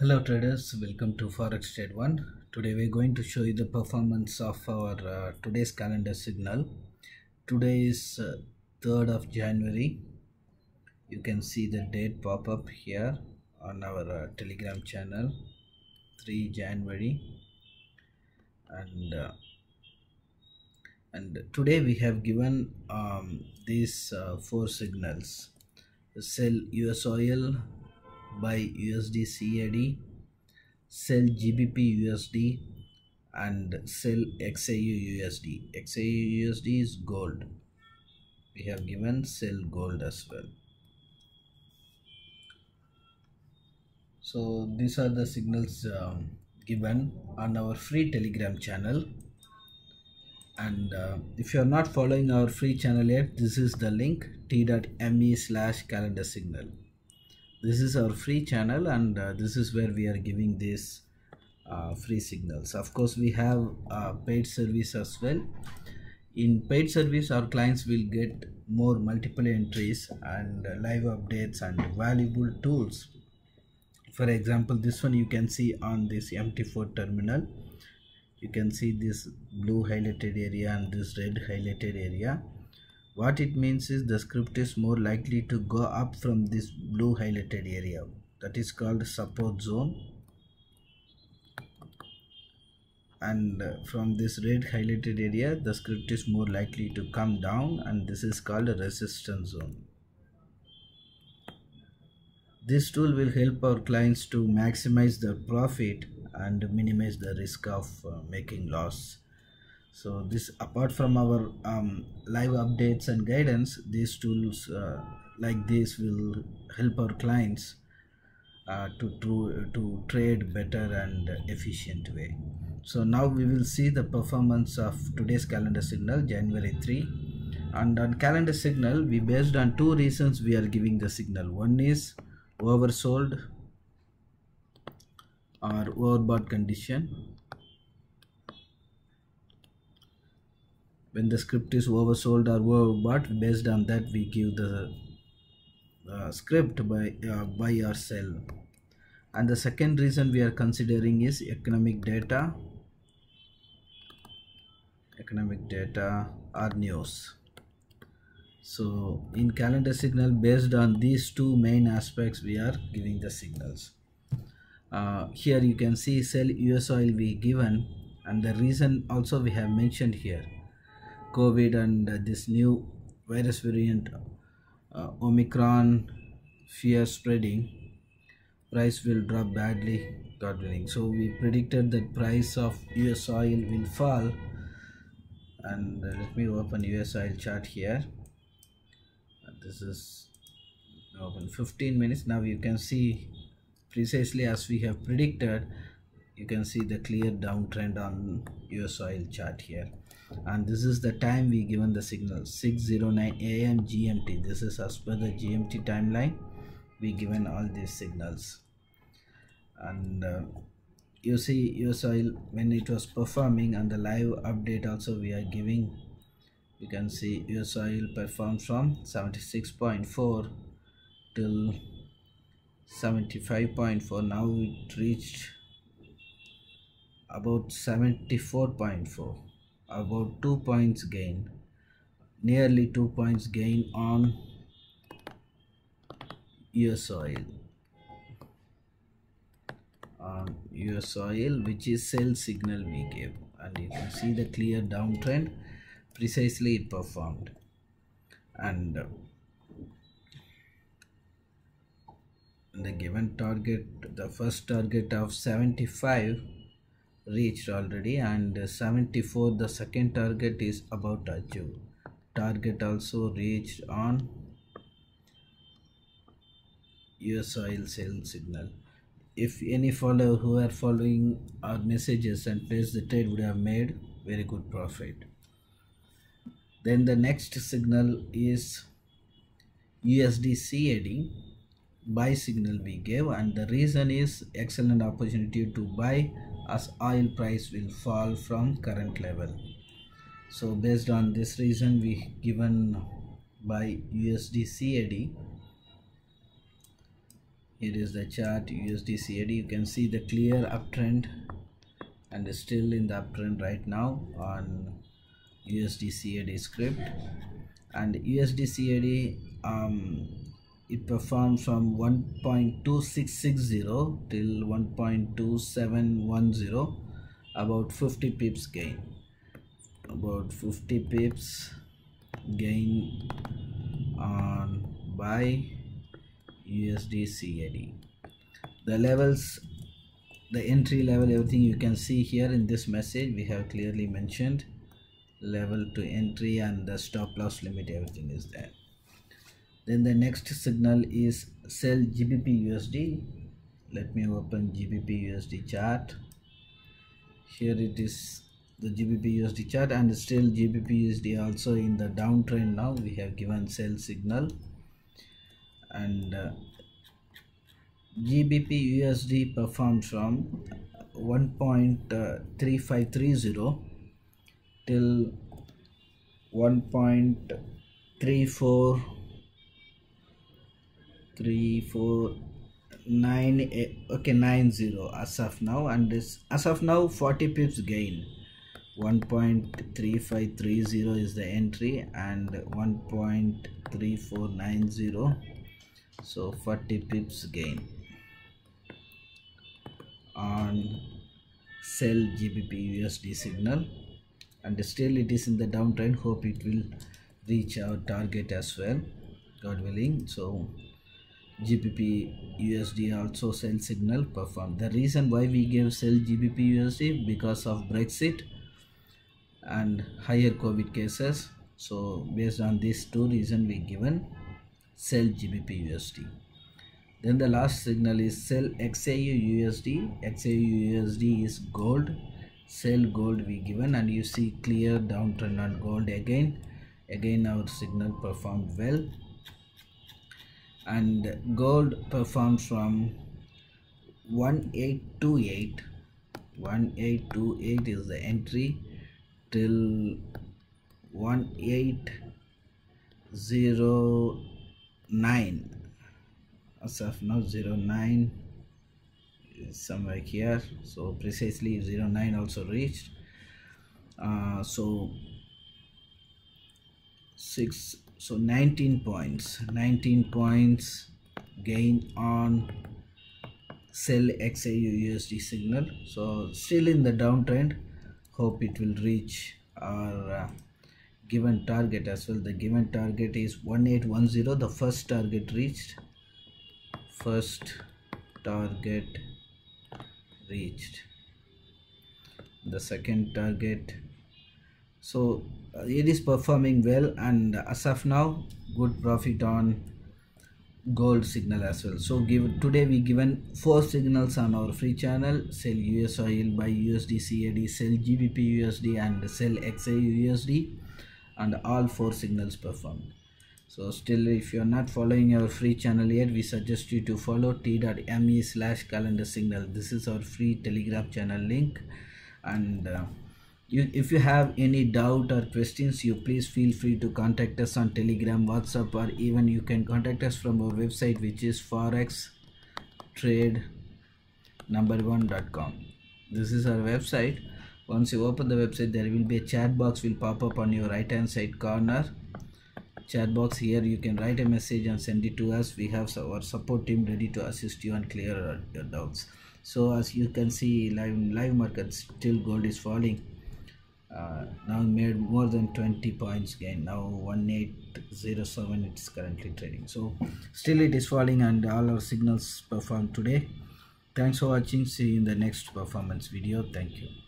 Hello traders, welcome to Forex Trade 1. Today we're going to show you the performance of our uh, today's calendar signal. Today is uh, 3rd of January. You can see the date pop up here on our uh, telegram channel 3 January and uh, and today we have given um, these uh, four signals sell US oil buy USD CAD, sell GBP USD, and sell XAU USD. XAU USD is gold. We have given sell gold as well. So these are the signals um, given on our free Telegram channel. And uh, if you are not following our free channel yet, this is the link t.me slash calendar signal this is our free channel and uh, this is where we are giving these uh, free signals. Of course we have uh, paid service as well. In paid service our clients will get more multiple entries and live updates and valuable tools. For example this one you can see on this mt4 terminal. You can see this blue highlighted area and this red highlighted area what it means is the script is more likely to go up from this blue highlighted area. That is called support zone. And from this red highlighted area the script is more likely to come down and this is called a resistance zone. This tool will help our clients to maximize their profit and minimize the risk of uh, making loss so this apart from our um, live updates and guidance these tools uh, like this will help our clients uh, to, to to trade better and efficient way. So now we will see the performance of today's calendar signal january 3 and on calendar signal we based on two reasons we are giving the signal. One is oversold or overbought condition when the script is oversold or overbought based on that we give the uh, script by uh, buy or sell and the second reason we are considering is economic data economic data or news. So in calendar signal based on these two main aspects we are giving the signals. Uh, here you can see sell us oil we given and the reason also we have mentioned here covid and uh, this new virus variant uh, omicron fear spreading price will drop badly god willing. So we predicted that price of us oil will fall. And uh, let me open us oil chart here. This is open 15 minutes. Now you can see precisely as we have predicted you can see the clear downtrend on us oil chart here and this is the time we given the signal. 609 am gmt this is as per the gmt timeline. We given all these signals. And uh, you see us oil when it was performing and the live update also we are giving. You can see US oil performed from 76.4 till 75.4 now it reached about 74.4 about 2 points gain nearly 2 points gain on US oil on US oil which is sell signal we gave and you can see the clear downtrend. Precisely it performed. And uh, the given target the first target of 75 reached already and 74 the second target is about to achieve. Target also reached on US oil sell signal. If any follower who are following our messages and place the trade would have made very good profit. Then the next signal is USD CAD buy signal we gave and the reason is excellent opportunity to buy as oil price will fall from current level. So based on this reason we given buy USD CAD here is the chart USD CAD you can see the clear uptrend and still in the uptrend right now on USD CAD script. And USD CAD um, it performed from 1.2660 till 1.2710 about 50 pips gain. About 50 pips gain on buy USD CAD the levels the entry level everything you can see here in this message we have clearly mentioned. Level to entry and the stop loss limit everything is there then the next signal is sell GBP USD let me open GBP USD chart. Here it is the GBP USD chart and still GBP USD also in the downtrend now. We have given sell signal. And uh, GBP USD performed from 1.3530 till 1.34 Eh, okay 90 as of now and this as of now 40 pips gain. 1.3530 is the entry and 1.3490 so 40 pips gain. On sell GBP USD signal. And still it is in the downtrend. Hope it will reach our target as well. God willing. So GBP USD also sell signal perform. The reason why we gave sell GBP USD because of Brexit and higher COVID cases. So based on these two reason we given sell GBP USD then the last signal is sell XAU USD XAU USD is gold. Sell gold we given and you see clear downtrend on gold again. Again our signal performed well and gold performs from 1828 1828 is the entry till 1809 as of now 09 is somewhere here. So precisely 09 also reached. Uh, so 6 so 19 points. 19 points gain on sell XAU USD signal. So still in the downtrend. Hope it will reach our uh, given target as well. The given target is 1810 the first target reached. First target reached. The second target. So it is performing well and as of now good profit on gold signal as well. So give today we given four signals on our free channel. Sell us oil buy usd cad sell gbp usd and sell xau usd and all four signals performed. So still if you are not following our free channel yet we suggest you to follow t.me slash calendar signal. This is our free telegram channel link and uh, you, if you have any doubt or questions you please feel free to contact us on telegram whatsapp or even you can contact us from our website which is forex trade number one.com this is our website. Once you open the website there will be a chat box will pop up on your right hand side corner. Chat box here you can write a message and send it to us. We have our support team ready to assist you and clear your doubts. So as you can see live live market still gold is falling uh, now made more than 20 points gain now 1807 it's currently trading. So still it is falling and all our signals perform today. Thanks for watching. See you in the next performance video. Thank you